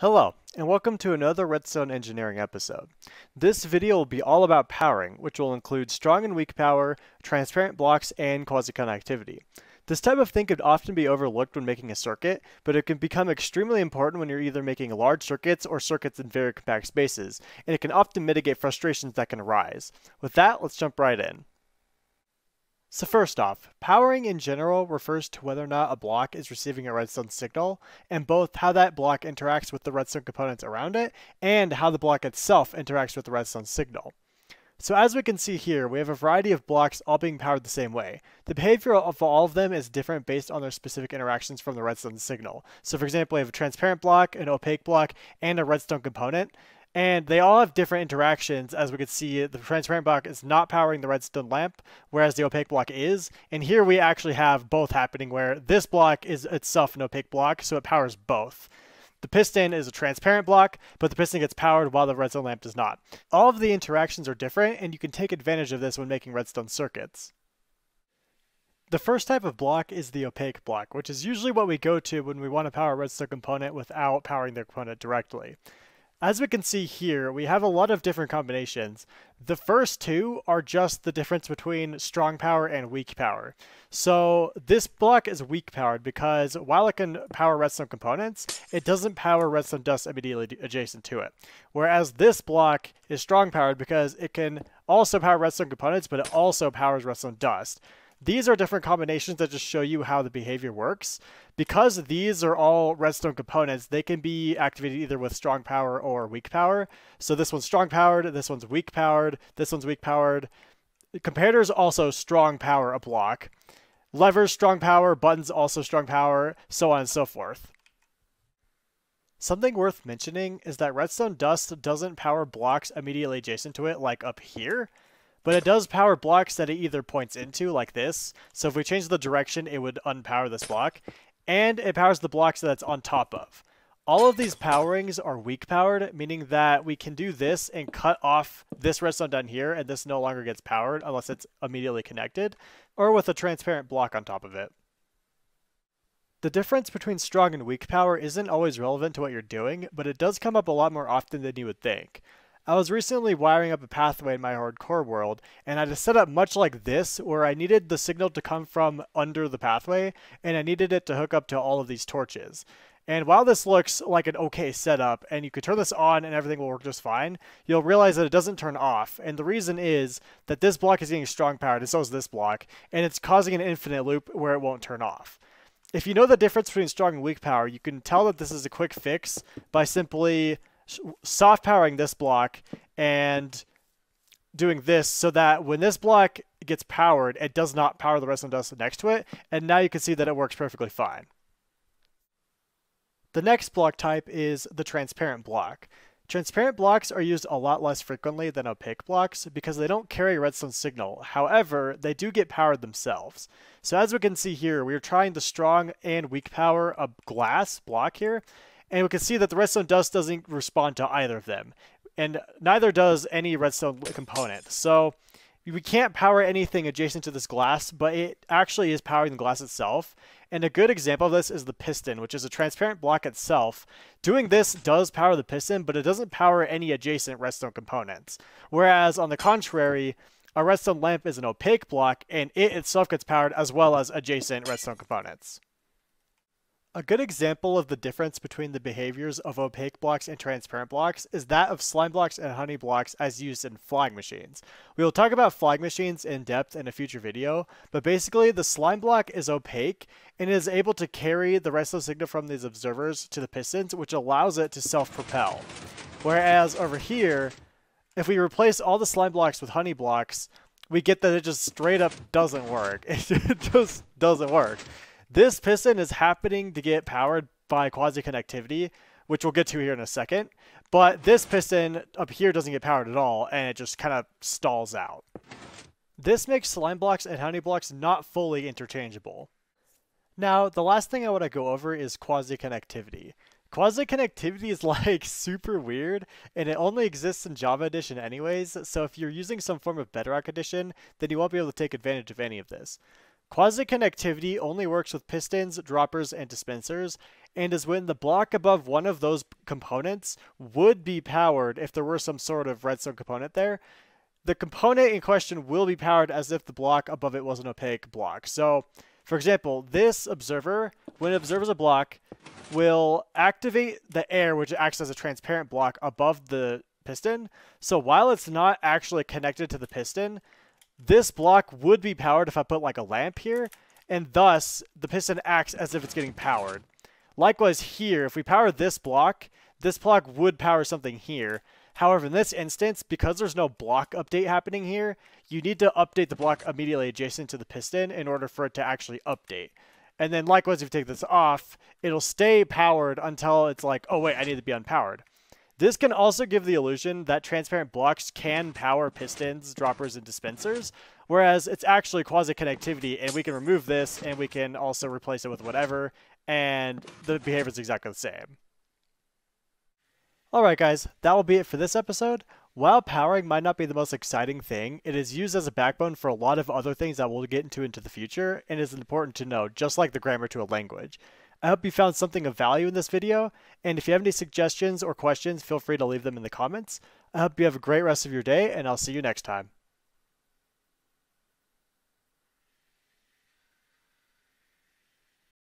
Hello, and welcome to another Redstone Engineering episode. This video will be all about powering, which will include strong and weak power, transparent blocks, and quasi-connectivity. This type of thing could often be overlooked when making a circuit, but it can become extremely important when you're either making large circuits or circuits in very compact spaces, and it can often mitigate frustrations that can arise. With that, let's jump right in. So first off, powering in general refers to whether or not a block is receiving a redstone signal, and both how that block interacts with the redstone components around it, and how the block itself interacts with the redstone signal. So as we can see here, we have a variety of blocks all being powered the same way. The behavior of all of them is different based on their specific interactions from the redstone signal. So for example, we have a transparent block, an opaque block, and a redstone component. And they all have different interactions. As we can see, the transparent block is not powering the redstone lamp, whereas the opaque block is. And here we actually have both happening where this block is itself an opaque block, so it powers both. The piston is a transparent block, but the piston gets powered while the redstone lamp does not. All of the interactions are different, and you can take advantage of this when making redstone circuits. The first type of block is the opaque block, which is usually what we go to when we want to power a redstone component without powering the component directly. As we can see here, we have a lot of different combinations. The first two are just the difference between strong power and weak power. So this block is weak powered because while it can power redstone components, it doesn't power redstone dust immediately adjacent to it. Whereas this block is strong powered because it can also power redstone components, but it also powers redstone dust. These are different combinations that just show you how the behavior works. Because these are all redstone components, they can be activated either with strong power or weak power. So this one's strong powered, this one's weak powered, this one's weak powered. Comparators also strong power a block. Levers strong power, buttons also strong power, so on and so forth. Something worth mentioning is that redstone dust doesn't power blocks immediately adjacent to it like up here. But it does power blocks that it either points into, like this. So if we change the direction, it would unpower this block. And it powers the blocks that it's on top of. All of these powerings are weak powered, meaning that we can do this and cut off this redstone down here, and this no longer gets powered unless it's immediately connected, or with a transparent block on top of it. The difference between strong and weak power isn't always relevant to what you're doing, but it does come up a lot more often than you would think. I was recently wiring up a pathway in my hardcore world, and I had a setup much like this, where I needed the signal to come from under the pathway, and I needed it to hook up to all of these torches. And while this looks like an okay setup, and you could turn this on and everything will work just fine, you'll realize that it doesn't turn off. And the reason is that this block is getting strong powered, and so is this block, and it's causing an infinite loop where it won't turn off. If you know the difference between strong and weak power, you can tell that this is a quick fix by simply soft powering this block and doing this so that when this block gets powered, it does not power the rest of the dust next to it. And now you can see that it works perfectly fine. The next block type is the transparent block. Transparent blocks are used a lot less frequently than opaque blocks because they don't carry redstone signal. However, they do get powered themselves. So as we can see here, we are trying the strong and weak power of glass block here, and we can see that the redstone dust doesn't respond to either of them. And neither does any redstone component. So we can't power anything adjacent to this glass, but it actually is powering the glass itself. And a good example of this is the piston, which is a transparent block itself. Doing this does power the piston, but it doesn't power any adjacent redstone components. Whereas on the contrary, a redstone lamp is an opaque block, and it itself gets powered as well as adjacent redstone components. A good example of the difference between the behaviors of opaque blocks and transparent blocks is that of slime blocks and honey blocks as used in flying machines. We will talk about flying machines in depth in a future video, but basically the slime block is opaque and is able to carry the rest of the signal from these observers to the pistons, which allows it to self-propel. Whereas over here, if we replace all the slime blocks with honey blocks, we get that it just straight up doesn't work. It just doesn't work. This piston is happening to get powered by quasi connectivity, which we'll get to here in a second. But this piston up here doesn't get powered at all, and it just kind of stalls out. This makes slime blocks and honey blocks not fully interchangeable. Now, the last thing I want to go over is quasi-connectivity. Quasi-connectivity is like super weird, and it only exists in Java Edition anyways, so if you're using some form of Bedrock Edition, then you won't be able to take advantage of any of this. Quasi-connectivity only works with pistons, droppers, and dispensers, and is when the block above one of those components would be powered if there were some sort of redstone component there. The component in question will be powered as if the block above it was an opaque block. So, for example, this observer, when it observes a block, will activate the air, which acts as a transparent block above the piston. So while it's not actually connected to the piston, this block would be powered if I put like a lamp here, and thus the piston acts as if it's getting powered. Likewise here, if we power this block, this block would power something here. However, in this instance, because there's no block update happening here, you need to update the block immediately adjacent to the piston in order for it to actually update. And then likewise, if you take this off, it'll stay powered until it's like, oh wait, I need to be unpowered. This can also give the illusion that transparent blocks can power pistons, droppers, and dispensers, whereas it's actually quasi-connectivity, and we can remove this, and we can also replace it with whatever, and the behavior is exactly the same. Alright guys, that will be it for this episode. While powering might not be the most exciting thing, it is used as a backbone for a lot of other things that we'll get into into the future, and is important to know, just like the grammar to a language. I hope you found something of value in this video, and if you have any suggestions or questions, feel free to leave them in the comments. I hope you have a great rest of your day, and I'll see you next time.